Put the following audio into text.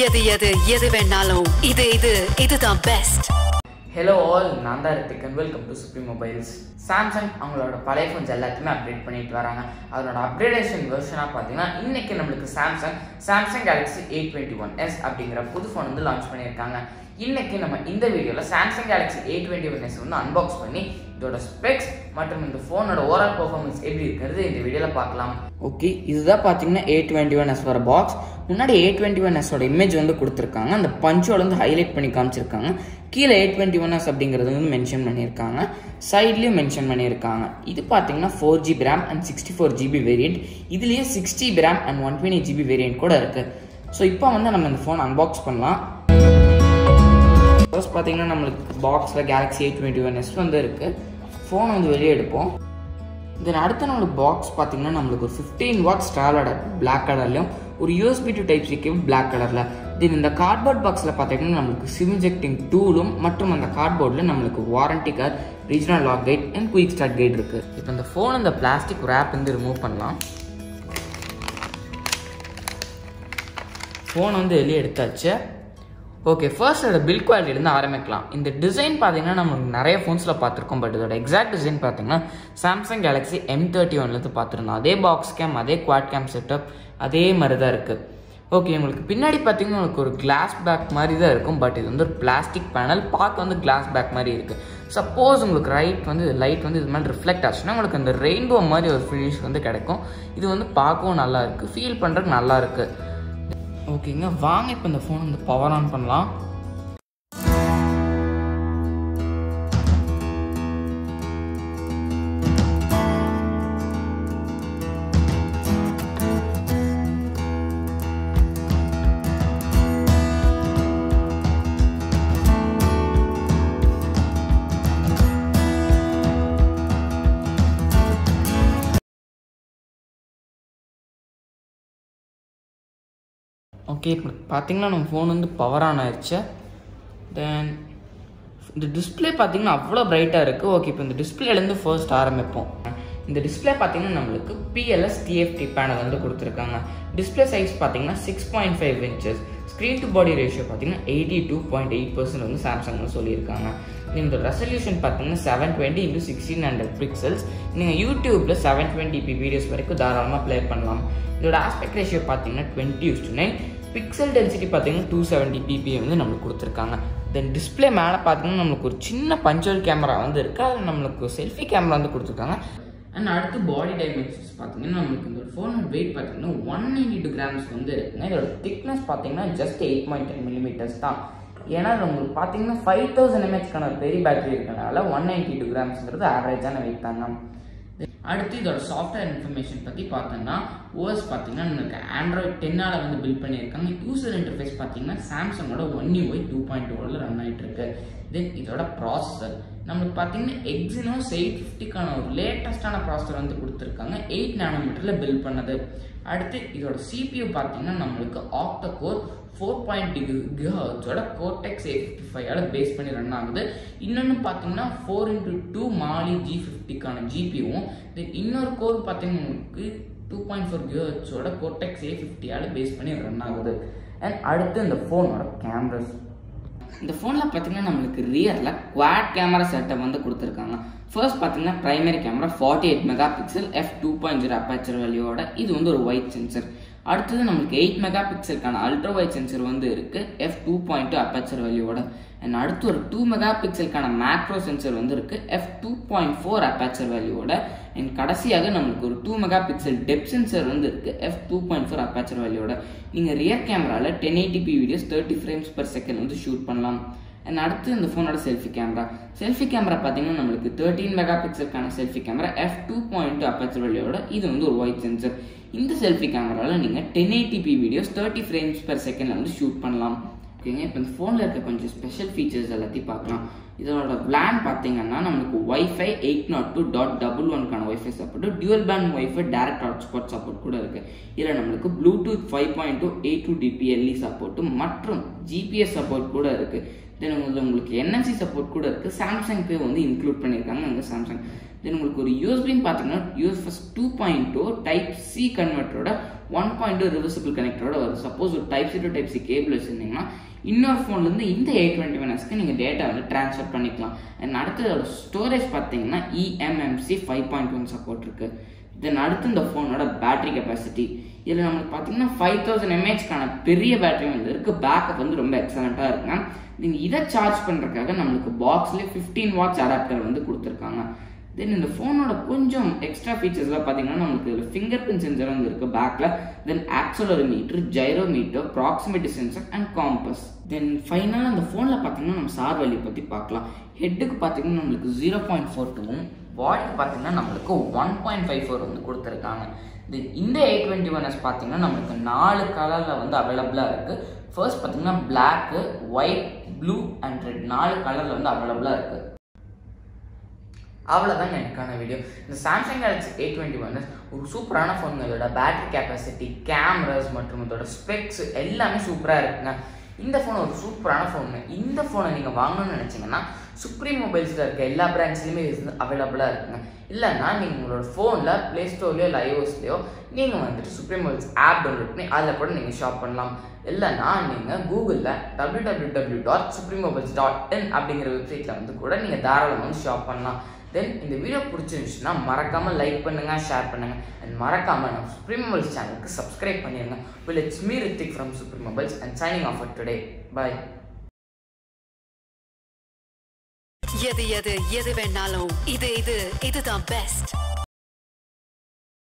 எது எது எது வேணாலும். இது இது இதுதான் பெஸ்ட் ஹலோ ஆல் நான் தான் Rithik welcome to Supreme Mobiles Samsung அவங்களோட பழைய ஃபோன்ஸ் எல்லாத்தையுமே அப்டேட் பண்ணிட்டு வராங்க. அதனோட அப்டேடேஷன் வெர்ஷனாக பார்த்தீங்கன்னா இன்றைக்கி நம்மளுக்கு Samsung Samsung Galaxy eight twenty one S அப்படிங்கிற புது ஃபோன் வந்து லான்ச் பண்ணியிருக்காங்க. இன்றைக்கி நம்ம இந்த வீடியோவில் Samsung Galaxy eight twenty one S வந்து அன்பாக்ஸ் பண்ணி இதோட ஸ்பெக்ஸ் மற்றும் இந்த ஃபோனோட ஓவரால் பர்ஃபார்மன்ஸ் எப்படி இருக்கிறது இந்த வீடியோவில் பார்க்கலாம். ஓகே இதுதான் பார்த்தீங்கன்னா எயிட் டுவெண்ட்டி ஒன் எஸ் வர பாக்ஸ் முன்னாடி எயிட் டுவெண்ட்டி ஒன் எஸோட இமேஜ் வந்து கொடுத்துருக்காங்க. அந்த பஞ்சோட வந்து ஹைலைட் பண்ணி காமிச்சிருக்காங்க. கீழே எயிட் டுவெண்ட்டி ஒன் எஸ் அப்படிங்கிறது வந்து மென்ஷன் பண்ணியிருக்காங்க. சைட்லேயும் மென்ஷன் பண்ணியிருக்காங்க. இது பார்த்தீங்கன்னா four GB RAM and sixty four GB variant இதுலேயே sixty RAM and one twenty GB variant கூட இருக்குது ஸோ இப்போ வந்து நம்ம இந்த ஃபோன் அன்பாக்ஸ் பண்ணலாம். ஃபர்ஸ்ட் பார்த்தீங்கன்னா நம்மளுக்கு பாக்ஸில் Galaxy eight twenty one S வந்து இருக்குது ஃபோனை வந்து வெளியே எடுப்போம். தென் அடுத்து நம்மளுக்கு பாக்ஸ் பார்த்தீங்கன்னா நம்மளுக்கு ஒரு ஃபிஃப்டீன் வாட்ஸ் ஸ்டாலோட பிளாக் கலர்லையும் ஒரு USB to type C cable black கலரில் தென் இந்த கார்ட்போர்ட் பாக்ஸில் பார்த்தீங்கன்னா நம்மளுக்கு சிம் இன்ஜெக்டிங் டூலும் மற்றும் அந்த கார்ட்போர்டில் நம்மளுக்கு warranty card regional lock guide and quick start guide இருக்குது இப்போ இந்த ஃபோன் இந்த பிளாஸ்டிக் ரேப் வந்து ரிமூவ் பண்ணலாம். ஃபோன் வந்து வெளியே எடுத்தாச்சு. ஓகே ஃபர்ஸ்ட் அதோட பில் குவாலிட்டிலேருந்து ஆரம்பிக்கலாம். இந்த டிசைன் பார்த்தீங்கன்னா நம்ம நிறைய ஃபோன்ஸில் பார்த்துருக்கோம் பட் இதோட எக்ஸாக்ட் டிசைன் பார்த்தீங்கன்னா சாம்சங் கேலக்ஸி எம் தேர்ட்டி ஒன்லேருந்து பார்த்துருந்தோம். அதே பாக்ஸ் கேம் அதே குவாட் கேம் செட்டப் அதே மாதிரி தான் இருக்குது ஓகே உங்களுக்கு பின்னாடி பார்த்தீங்கன்னா உங்களுக்கு ஒரு கிளாஸ் பேக் மாதிரி தான் இருக்கும் பட் இது வந்து ஒரு பிளாஸ்டிக் பேனல் பார்க்க வந்து கிளாஸ் பேக் மாதிரி இருக்குது சப்போஸ் உங்களுக்கு ரைட் வந்து லைட் வந்து இது மாதிரி ரிஃப்ளெக்ட் ஆச்சுன்னா உங்களுக்கு அந்த ரெயின்போ மாதிரி ஒரு ஃபினிஷ் வந்து கிடைக்கும். இது வந்து பார்க்கவும் நல்லா இருக்குது ஃபீல் பண்ணுறதுக்கு நல்லா இருக்குது ஓகேங்க. வாங்க இப்போ இந்த ஃபோன் வந்து பவர் ஆன் பண்ணலாம். ஓகே இப்போ பார்த்தீங்கன்னா நம்ம ஃபோன் வந்து பவர் ஆன் ஆயிடுச்சு தென் இந்த டிஸ்பிளே பார்த்தீங்கன்னா அவ்வளோ பிரைட்டாக இருக்குது ஓகே இப்போ இந்த டிஸ்பிளேலேருந்து ஃபர்ஸ்ட் ஆரம்பிப்போம். இந்த டிஸ்பிளே பார்த்தீங்கன்னா நம்மளுக்கு பிஎல்எஸ் டிஎஃப்டி பேனல் வந்து கொடுத்துருக்காங்க. டிஸ்பிளே சைஸ் பார்த்தீங்கன்னா six point five inches screen to body ratio பார்த்தீங்கன்னா eighty two point eight percent வந்து சாம்சங் சொல்லியிருக்காங்க. இந்த ரெசல்யூஷன் பார்த்தீங்கன்னா seven twenty into sixteen hundred pixels நீங்கள் யூடியூப்பில் செவன் டுவெண்ட்டி பி வீடியோஸ் வரைக்கும் தாராளமாக ப்ளே பண்ணலாம். இதோட ஆஸ்பெக்ட் ரேஷியோ பார்த்தீங்கன்னா twenty is to nine pixel density பார்த்தீங்கன்னா டூ செவன்ட்டி பிபி வந்து நம்மளுக்கு கொடுத்துருக்காங்க. தென் டிஸ்பிளே மேலே பார்த்தீங்கன்னா நம்மளுக்கு ஒரு சின்ன பஞ்சர் கேமரா வந்து இருக்குது அதில் நம்மளுக்கு செல்ஃபி கேமரா வந்து கொடுத்துருக்காங்க. அண்ட் அடுத்து பாடி டைமென்ஷன்ஸ் பார்த்தீங்கன்னா நம்மளுக்கு இந்த ஃபோன் வெயிட் பார்த்தீங்கன்னா ஒன் நைன்டி டூ கிராம்ஸ் வந்து இருக்குங்க. இதோட திக்னஸ் பார்த்தீங்கன்னா just eight point ten millimetres தான். ஏன்னா உங்களுக்கு பார்த்தீங்கன்னா ஃபைவ் தௌசண்ட் எம்ஹெச்க்கான பெரிய பேட்டரி இருக்கனால ஒன் நைன்டி டூ கிராம்ஸ்ங்கிறது ஆவரேஜான வெயிட் தாங்க. அடுத்து இதோட சாஃப்ட்வேர் இன்ஃபர்மேஷன் பற்றி பார்த்தோம்னா ஓஎஸ் பார்த்தீங்கன்னா நமக்கு ஆண்ட்ராய்ட் டென்னால் வந்து பில்ட் பண்ணியிருக்காங்க. யூசர் இன்டர்ஃபேஸ் பார்த்தீங்கன்னா சாம்சங்கோட ஒன் யூஐ டூ பாயிண்ட் டூவில் ரன் ஆகிட்டு இருக்கு தென் இதோட ப்ராசஸர் நம்மளுக்கு பார்த்தீங்கன்னா எக்ஸினோஸ் எயிட் ஃபிஃப்டிக்கான ஒரு லேட்டஸ்டான ப்ராசஸர் வந்து கொடுத்துருக்காங்க. எயிட் நேனோமீட்டரில் பில்ட் பண்ணது. அடுத்து இதோட சிபியூ பார்த்தீங்கன்னா நம்மளுக்கு ஆக்டோ கோர் ஃபோர் பாயிண்ட் கிஹர்ஸோட கோர்டெக்ஸ் ஏ ஃபிஃப்டி ஃபைவோட பேஸ் பண்ணி ரன் ஆகுது. இன்னொன்று பார்த்தீங்கன்னா four into two Mali G ஃபிஃப்டிக்கான ஜிபியும் தென் இன்னொரு கோர் பார்த்தீங்கன்னா உங்களுக்கு டூ பாயிண்ட் ஃபோர் கிஹர்ஸோட கோர்டெக்ஸ் ஏ ஃபிஃப்டியால் பேஸ் பண்ணி ரன் ஆகுது. அண்ட் அடுத்து இந்த ஃபோனோட கேமராஸ் இந்த ஃபோனில் பார்த்தீங்கன்னா நம்மளுக்கு ரியரில் குவாட் கேமரா செட்டப் வந்து கொடுத்துருக்காங்க. ஃபர்ஸ்ட் பார்த்தீங்கன்னா primary camera forty eight megapixel F two point zero aperture வேல்யூவோட இது வந்து ஒரு ஒயிட் சென்சர் அடுத்தது நம்மளுக்கு எயிட் மெகா பிக்சலுக்கான அல்ட்ரா ஒயிட் சென்சர் வந்து இருக்குது F two point two aperture வேல்யூவோட and அடுத்து ஒரு டூ மெகா பிக்சலுக்கான மேக்ரோ சென்சர் வந்து இருக்குது F two point four aperture வேல்யூவோட and கடைசியாக நம்மளுக்கு ஒரு two mega pixel depth sensor வந்து இருக்குது F two point four aperture வேலையோட நீங்கள் ரியர் கேமராவில் ten eighty p videos thirty frames per second வந்து ஷூட் பண்ணலாம். அண்ட் அடுத்து இந்த ஃபோனோட செல்ஃபி கேமரா செல்ஃபி கேமரா பார்த்தீங்கன்னா நம்மளுக்கு thirteen mega பிக்சலுக்கான selfie camera F two point aperture வேல்யூவோட இது வந்து ஒரு ஒயிட் சென்சர் இந்த செல்ஃபி கேமராவில் நீங்கள் ten eighty p videos thirty frames per செகண்டில் வந்து ஷூட் பண்ணலாம். ஓகேங்க. இப்போ இந்த ஃபோனில் இருக்க கொஞ்சம் ஸ்பெஷல் ஃபீச்சர்ஸ் எல்லாத்தையும் பார்க்கலாம். இதோட பிளான் பார்த்தீங்கன்னா நம்மளுக்கு wifi eight naught two dot double ஒன்க்கான wifi support dual band wifi direct hotspot support கூட இருக்குது இதில் நம்மளுக்கு Bluetooth five point two eight two DPLE சப்போர்ட்டும் மற்றும் ஜிபிஎஸ் சப்போர்ட் கூட இருக்குது தென் உங்களுக்கு உங்களுக்கு என்என்சி சப்போர்ட் கூட இருக்குது சாம்சங் பே வந்து இன்க்ளூட் பண்ணியிருக்காங்க. அங்கே சாம்சங் தென் உங்களுக்கு ஒரு யூஎஸ்பின்னு பார்த்தீங்கன்னா USB two point two type C கன்வெர்ட்டரோட one point two reversible கனெக்டரோட வருது. சப்போஸ் ஒரு type C to type C cable வச்சுருந்தீங்கன்னா இன்னொரு ஃபோன்லேருந்து இந்த எயிட் டுவெண்ட்டி ஒன் எஸ்க்கு நீங்கள் டேட்டா வந்து ட்ரான்ஸ்ஃபர் பண்ணிக்கலாம். அண்ட் அடுத்ததோட ஸ்டோரேஜ் பார்த்தீங்கன்னா eMMC five point one support இருக்குது தென் அடுத்து இந்த ஃபோனோட பேட்டரி கெப்பாசிட்டி இதில் நம்மளுக்கு பார்த்தீங்கன்னா ஃபைவ் தௌசண்ட் எம்ஏஹெச்க்கான பெரிய பேட்டரி வந்து இருக்குது பேக்கப் வந்து ரொம்ப எக்ஸலண்ட்டாக இருக்குங்க நீங்கள் இதை சார்ஜ் பண்ணுறதுக்காக நம்மளுக்கு பாக்ஸ்லேயே ஃபிஃப்டீன் வாட்ஸ் அடாப்டர் வந்து கொடுத்துருக்காங்க. தென் இந்த ஃபோனோட கொஞ்சம் எக்ஸ்ட்ரா ஃபீச்சர்ஸ்லாம் பார்த்தீங்கன்னா நம்மளுக்கு இதில் ஃபிங்கர் பிரிண்ட் சென்சர் வந்து இருக்குது பேக்கில் then accelerometer gyrometer proximity sensor and compass then ஃபைனலாக அந்த ஃபோனில் பார்த்தீங்கன்னா நம்ம சார் வழி பற்றி பார்க்கலாம். ஹெட்டுக்கு பார்த்தீங்கன்னா நம்மளுக்கு ஜீரோ பாயிண்ட் ஃபோர் டூவும் வாட் பார்த்தீங்கன்னா நம்மளுக்கு ஒன் பாயிண்ட் ஃபைவ் ஃபோர் வந்து கொடுத்துருக்காங்க. தென் இந்த எயிட் டுவெண்ட்டி ஒன் எஸ் பார்த்தீங்கன்னா நம்மளுக்கு நாலு கலரில் வந்து அவைலபிளாக இருக்குது ஃபர்ஸ்ட் பார்த்தீங்கன்னா black white blue and red நாலு கலரில் வந்து அவைலபிளாக இருக்குது அவ்வளோதாங்க எனக்கான வீடியோ இந்த Samsung Galaxy eight twenty one ஒரு சூப்பரான ஃபோன் இதோட பேட்டரி கெப்பாசிட்டி கேமராஸ் மற்றும் இதோட ஸ்பெக்ஸ் எல்லாமே சூப்பராக இருக்குங்க. இந்த ஃபோன் ஒரு சூப்பரான ஃபோனு இந்த ஃபோனை நீங்கள் வாங்கணும்னு நினச்சிங்கன்னா சுப்ரீம் மொபைல்ஸில் இருக்க எல்லா பிராண்ட்ஸ்லையுமே இது அவைலபிளாக இருக்குங்க. இல்லைன்னா நீங்கள் உங்களோட ஃபோனில் ப்ளே ஸ்டோர்லையோ இல்லை ஐஓஸ்லையோ நீங்கள் வந்துட்டு சுப்ரீம் மொபைல்ஸ் ஆப் டவுன்லோட் பண்ணி அதில் கூட நீங்கள் ஷாப் பண்ணலாம். இல்லைன்னா நீங்கள் கூகுளில் W W W dot supreme mobiles dot in அப்படிங்கிற வெப்சைட்டில் வந்து கூட நீங்கள் தாராளமாக வந்து ஷாப் பண்ணலாம். தென் இந்த வீடியோ பிடிச்சிருந்துச்சுன்னா மறக்காமல் லைக் பண்ணுங்கள் ஷேர் பண்ணுங்கள் அண்ட் மறக்காமல் நம்ம சுப்ரீம் மொபைல்ஸ் சேனலுக்கு சப்ஸ்கிரைப் பண்ணிடுங்க well it's me Hrithik from Supreme Mobiles and signing off today bye எது எது எது வேணாலும் இது இது இதுதான் பெஸ்ட்